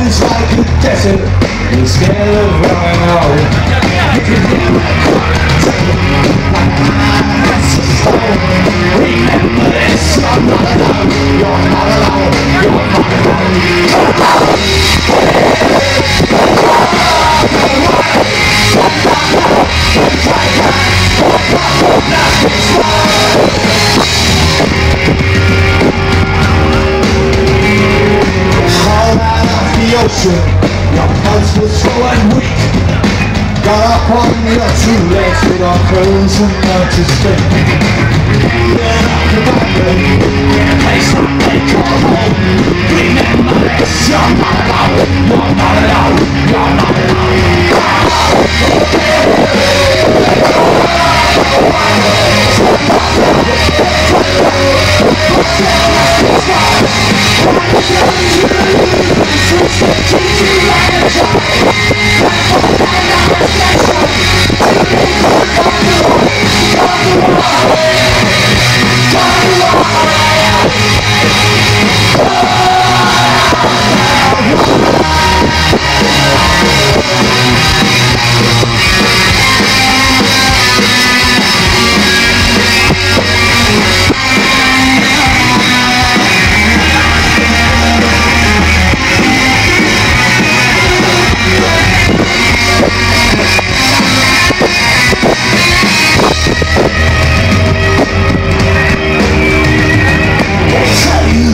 feels like a desert. You're of running out. You can hear That's a Remember this, not alone You're not alone, you're not alone shit Your pulse was slow and weak. Got up on your two legs with our clothes and noticed it Then after that day Play something called home Remember this, you're not alone. You're not alone, you're not alone.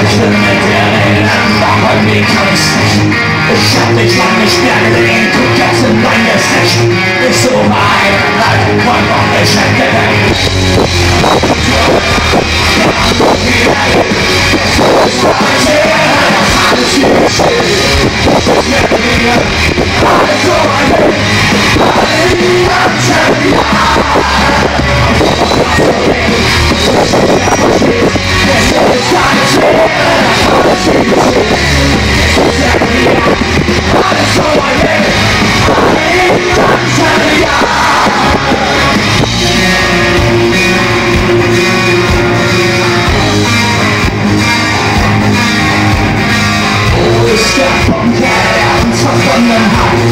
Menschen mit der Erinnerung und die Kunst Ich hab dich lang nicht mehr gesehen, guck jetzt in mein Gesicht Ich suche einen alten Freund und ich entdecke dich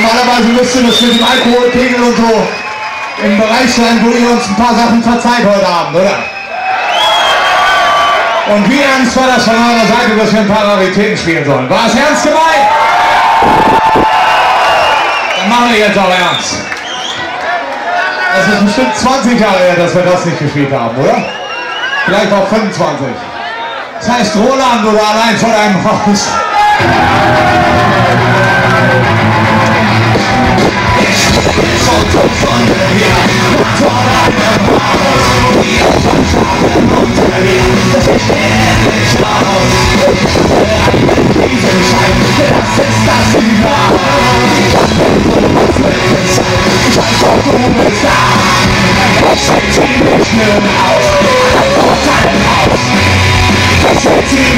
normalerweise müsste das mit dem Alkoholpegel und so im Bereich sein, wo ihr uns ein paar Sachen verzeiht heute Abend, oder? Und wie ernst war das von eurer Seite, dass wir ein paar Raritäten spielen sollen? War es ernst gemeint? Dann machen wir jetzt auch ernst. Es ist bestimmt 20 Jahre her, dass wir das nicht gespielt haben, oder? Vielleicht auch 25. Das heißt Roland oder allein vor deinem Haus.